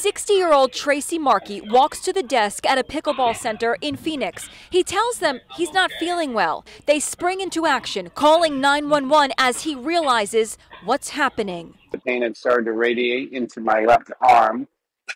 60 year old Tracy Markie walks to the desk at a pickleball center in Phoenix. He tells them he's not feeling well. They spring into action, calling 911 as he realizes what's happening. The pain had started to radiate into my left arm,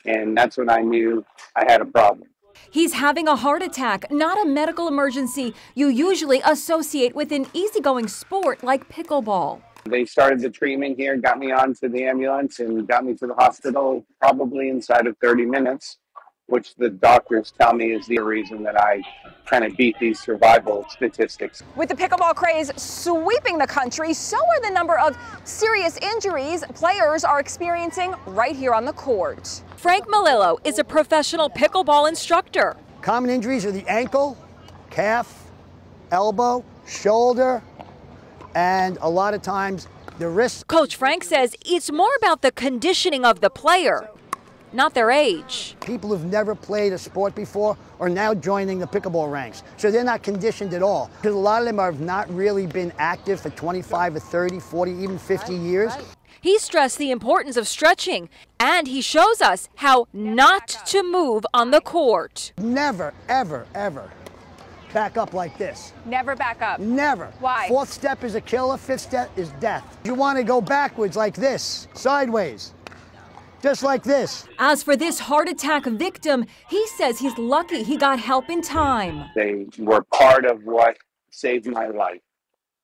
and that's when I knew I had a problem. He's having a heart attack, not a medical emergency you usually associate with an easygoing sport like pickleball. They started the treatment here, got me onto the ambulance, and got me to the hospital probably inside of 30 minutes, which the doctors tell me is the reason that I kind of beat these survival statistics. With the pickleball craze sweeping the country, so are the number of serious injuries players are experiencing right here on the court. Frank Milillo is a professional pickleball instructor. Common injuries are the ankle, calf, elbow, shoulder, and a lot of times the risk. Coach Frank says it's more about the conditioning of the player, not their age. People who've never played a sport before are now joining the pickleball ranks. So they're not conditioned at all. Because a lot of them have not really been active for 25 or 30, 40, even 50 years. He stressed the importance of stretching, and he shows us how not to move on the court. Never, ever, ever back up like this. Never back up. Never. Why? Fourth step is a killer, fifth step is death. You want to go backwards like this, sideways. Just like this. As for this heart attack victim, he says he's lucky he got help in time. They were part of what saved my life.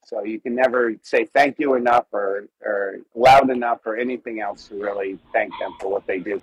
So you can never say thank you enough or, or loud enough or anything else to really thank them for what they did.